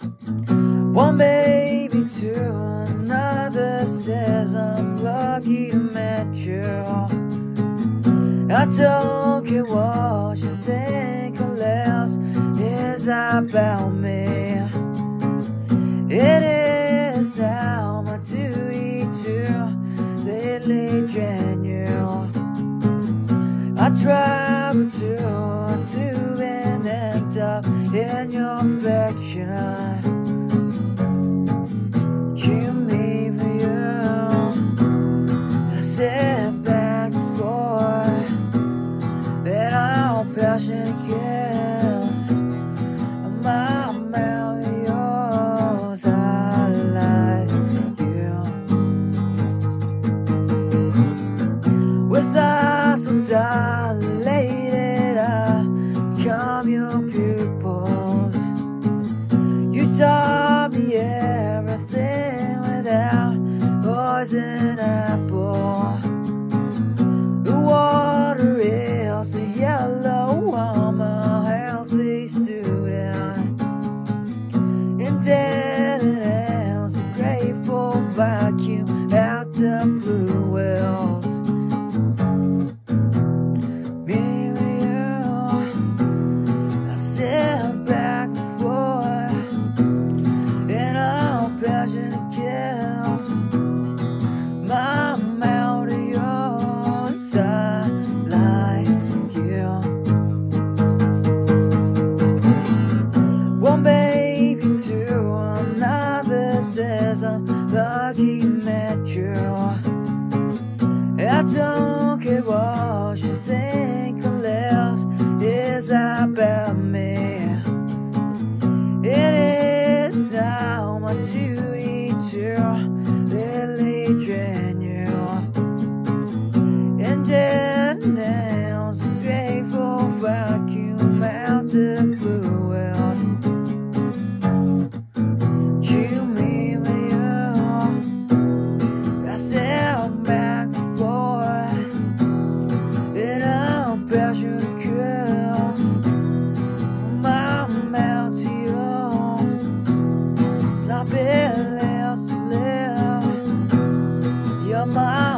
One baby to another says I'm lucky to meet you. I don't care what you think or less is about me. It is now my duty to lately genuine. I travel to in your affection. Jimmy for you. I sit back and forth, and our passion kills. My mouth yours, I like you. With eyes so I come your pupils. my